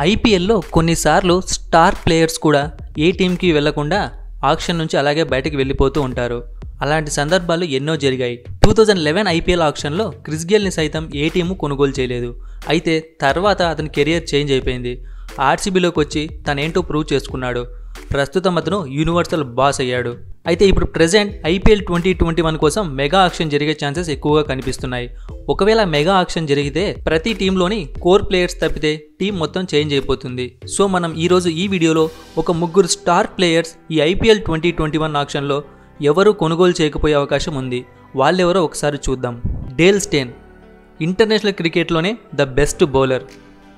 ఐపీఎల్లో కొన్నిసార్లు star players కూడా ఏ టీంకి వెళ్ళకుండా ఆక్షన్ నుంచి అలాగే బయటకు వెళ్ళిపోతూ ఉంటారు. అలాంటి సందర్భాలు ఎన్నో జరిగాయి. టూ థౌజండ్ లెవెన్ ఐపీఎల్ ఆక్షన్లో క్రిస్ గేల్ని సైతం ఏ టీము కొనుగోలు చేయలేదు. అయితే తర్వాత అతని కెరియర్ చేంజ్ అయిపోయింది. ఆర్సీబీలోకి వచ్చి తనేంటో ప్రూవ్ చేసుకున్నాడు. ప్రస్తుతం అతను యూనివర్సల్ బాస్ అయ్యాడు. అయితే ఇప్పుడు present IPL twenty twenty one కోసం మెగా ఆక్షన్ జరిగే ఛాన్సెస్ ఎక్కువగా కనిపిస్తున్నాయి. ఒకవేళ మెగా ఆక్షన్ జరిగితే ప్రతి టీంలోని కోర్ ప్లేయర్స్ తప్పితే టీం మొత్తం చేంజ్ అయిపోతుంది. సో మనం ఈరోజు ఈ వీడియోలో ఒక ముగ్గురు స్టార్ ప్లేయర్స్ ఈ ఐపీఎల్ ట్వంటీ ట్వంటీ వన్ ఆక్షన్లో ఎవరు కొనుగోలు చేయకపోయే అవకాశం ఉంది. వాళ్ళెవరో ఒకసారి చూద్దాం. డేల్ స్టేన్ ఇంటర్నేషనల్ క్రికెట్లోనే ద బెస్ట్ బౌలర్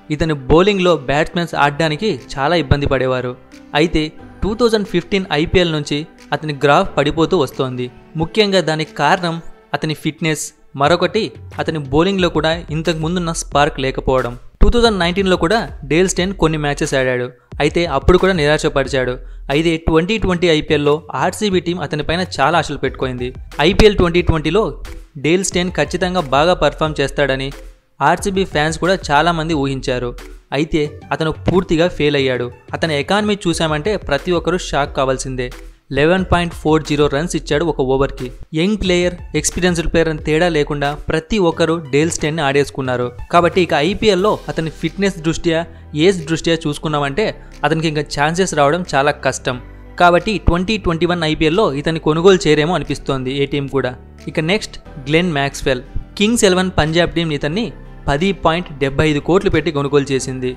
ఇతని బౌలింగ్లో బ్యాట్స్మెన్స్ ఆడడానికి చాలా ఇబ్బంది పడేవారు. అయితే టూ థౌజండ్ ఫిఫ్టీన్ ఐపీఎల్ నుంచి అతని గ్రాఫ్ పడిపోతూ వస్తోంది. ముఖ్యంగా దానికి కారణం అతని ఫిట్నెస్ మరొకటి అతని బౌలింగ్లో కూడా ఇంతకు ముందున్న స్పార్క్ లేకపోవడం. టూ థౌజండ్ నైన్టీన్లో కూడా డేల్ స్టెన్ కొన్ని మ్యాచెస్ ఆడాడు. అయితే అప్పుడు కూడా నిరాశపరిచాడు. అయితే ట్వంటీ ట్వంటీ ఐపీఎల్లో ఆర్సీబీ టీం అతనిపైన చాలా ఆశలు పెట్టుకుంది. ఐపీఎల్ ట్వంటీ ట్వంటీలో డేల్ స్టెన్ ఖచ్చితంగా బాగా పర్ఫామ్ చేస్తాడని ఆర్సీబీ ఫ్యాన్స్ కూడా చాలామంది ఊహించారు. అయితే అతను పూర్తిగా ఫెయిల్ అయ్యాడు. అతని ఎకానమీ చూసామంటే ప్రతి ఒక్కరూ షాక్ కావాల్సిందే. Eleven point four zero runs ఇచ్చాడు ఒక ఓవర్కి. యంగ్ ప్లేయర్ ఎక్స్పీరియన్స్డ్ ప్లేయర్ అని తేడా లేకుండా ప్రతి ఒక్కరూ డేల్ స్టెన్ని ఆడేసుకున్నారు. కాబట్టి ఇక ఐపీఎల్లో అతని ఫిట్నెస్ దృష్ట్యా ఏజ్ దృష్ట్యా చూసుకున్నామంటే అతనికి ఇంకా ఛాన్సెస్ రావడం చాలా కష్టం. కాబట్టి ట్వంటీ ట్వంటీ వన్ ఐపీఎల్లో ఇతని కొనుగోలు చేయరేమో అనిపిస్తోంది ఏ టీం కూడా. ఇక next Glenn Maxwell. Kings Eleven Punjab team ఇతన్ని పది పాయింట్ డెబ్బై ఐదు కోట్లు పెట్టి కొనుగోలు చేసింది.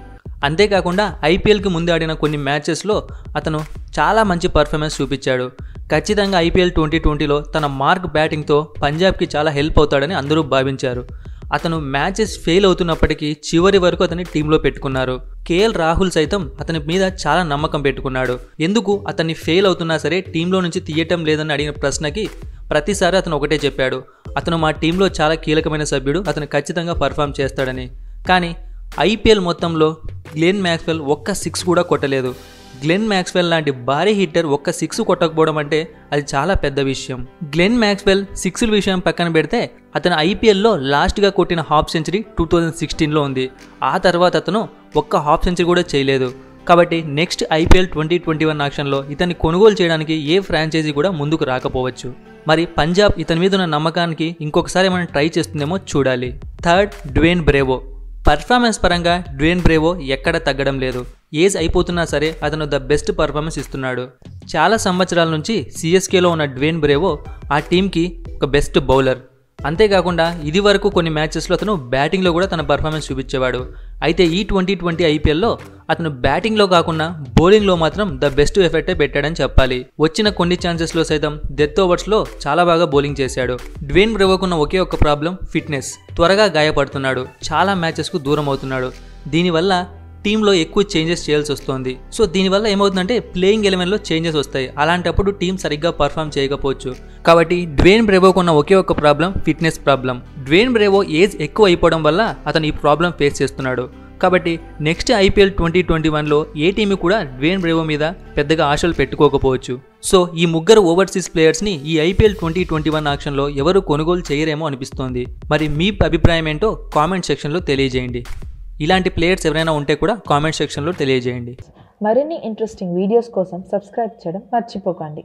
అంతేకాకుండా ఐపీఎల్కి ముందు ఆడిన కొన్ని మ్యాచెస్లో అతను చాలా మంచి పర్ఫార్మెన్స్ చూపించాడు. ఖచ్చితంగా ఐపీఎల్ ట్వంటీ ట్వంటీలో తన మార్క్ బ్యాటింగ్తో పంజాబ్కి చాలా హెల్ప్ అవుతాడని అందరూ భావించారు. అతను మ్యాచెస్ ఫెయిల్ అవుతున్నప్పటికీ చివరి వరకు అతని టీంలో పెట్టుకున్నారు. కేఎల్ రాహుల్ సైతం అతని మీద చాలా నమ్మకం పెట్టుకున్నాడు. ఎందుకు అతన్ని ఫెయిల్ అవుతున్నా సరే టీంలో నుంచి తీయటం లేదని అడిగిన ప్రశ్నకి ప్రతిసారి అతను ఒకటే చెప్పాడు. అతను మా టీంలో చాలా కీలకమైన సభ్యుడు అతను ఖచ్చితంగా పర్ఫామ్ చేస్తాడని. కానీ ఐపీఎల్ మొత్తంలో గ్లెన్ మ్యాక్స్వెల్ ఒక్క సిక్స్ కూడా కొట్టలేదు. గ్లెన్ మ్యాక్స్వెల్ లాంటి భారీ హిట్టర్ ఒక్క సిక్స్ కొట్టకపోవడం అంటే అది చాలా పెద్ద విషయం. గ్లెన్ మ్యాక్స్వెల్ సిక్స్ల విషయం పక్కన పెడితే అతను ఐపీఎల్లో లాస్ట్గా కొట్టిన హాఫ్ సెంచరీ టూ థౌజండ్ సిక్స్టీన్లో ఉంది. ఆ తర్వాత అతను ఒక్క హాఫ్ సెంచరీ కూడా చేయలేదు. కాబట్టి next IPL twenty twenty one ఆక్షన్లో ఇతన్ని కొనుగోలు చేయడానికి ఏ ఫ్రాంచైజీ కూడా ముందుకు రాకపోవచ్చు. మరి పంజాబ్ ఇతని మీద ఉన్న నమ్మకానికి ఇంకొకసారి మనం ట్రై చేస్తుందేమో చూడాలి. Third Dwayne Bravo. పర్ఫార్మెన్స్ పరంగా డ్వేన్ బ్రేవో ఎక్కడ తగ్గడం లేదు. ఏజ్ అయిపోతున్నా సరే అతను ద బెస్ట్ పర్ఫార్మెన్స్ ఇస్తున్నాడు. చాలా సంవత్సరాల నుంచి సిఎస్కేలో ఉన్న డ్వేన్ బ్రేవో ఆ టీంకి ఒక బెస్ట్ బౌలర్. అంతేకాకుండా ఇది వరకు కొన్ని మ్యాచెస్లో అతను బ్యాటింగ్లో కూడా తన పర్ఫార్మెన్స్ చూపించేవాడు. అయితే ఈ ట్వంటీ ట్వంటీ ఐపీఎల్లో అతను బ్యాటింగ్లో కాకుండా బౌలింగ్లో మాత్రం ద బెస్ట్ ఎఫెక్టే పెట్టాడని చెప్పాలి. వచ్చిన కొన్ని ఛాన్సెస్లో సైతం డెత్ ఓవర్స్లో చాలా బాగా బౌలింగ్ చేశాడు. డ్వేన్ బ్రెవోకున్న ఒకే ఒక ప్రాబ్లం ఫిట్నెస్. త్వరగా గాయపడుతున్నాడు. చాలా మ్యాచెస్కు దూరం అవుతున్నాడు. దీనివల్ల టీంలో ఎక్కువ చేంజెస్ చేయాల్సి వస్తుంది. సో దీనివల్ల ఏమవుతుందంటే ప్లేయింగ్ ఎలెవెన్లో చేంజెస్ వస్తాయి. అలాంటప్పుడు టీం సరిగ్గా పర్ఫామ్ చేయకపోవచ్చు. కాబట్టి డ్వేన్ బ్రేవోకు ఉన్న ఒకే ఒక problem fitness problem. Dwayne Bravo age ఎక్కువ అయిపోవడం వల్ల అతను ఈ ప్రాబ్లం ఫేస్ చేస్తున్నాడు. కాబట్టి నెక్స్ట్ ఐపీఎల్ ట్వంటీ ట్వంటీ వన్లో ఏ టీం కూడా డ్వేన్ బ్రేవో మీద పెద్దగా ఆశలు పెట్టుకోకపోవచ్చు. సో ఈ ముగ్గురు ఓవర్సీస్ ప్లేయర్స్ని ఈ ఐపీఎల్ ట్వంటీ ట్వంటీ వన్ ఆక్షన్లో ఎవరు కొనుగోలు చేయరేమో అనిపిస్తోంది. మరి మీ అభిప్రాయం ఏంటో కామెంట్ సెక్షన్లో తెలియజేయండి. ఇలాంటి ప్లేయర్స్ ఎవరైనా ఉంటే కూడా కామెంట్ సెక్షన్లో తెలియజేయండి. మరిన్ని ఇంట్రెస్టింగ్ వీడియోస్ కోసం సబ్స్క్రైబ్ చేయడం మర్చిపోకండి.